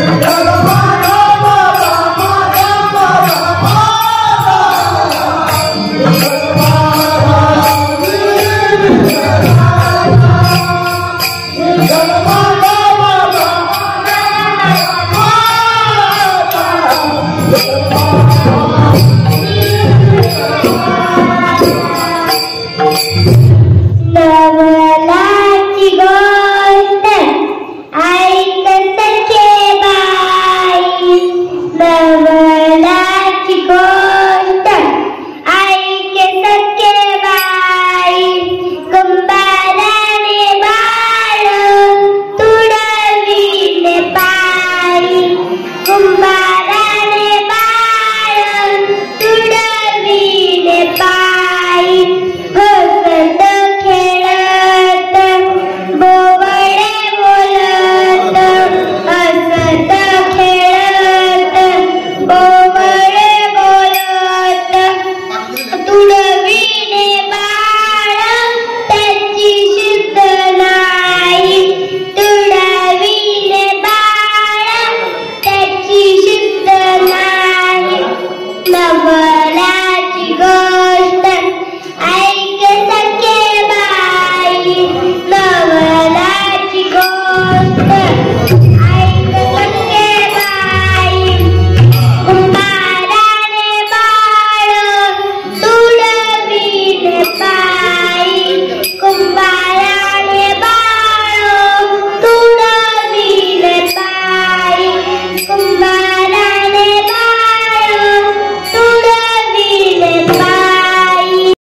Hallelujah.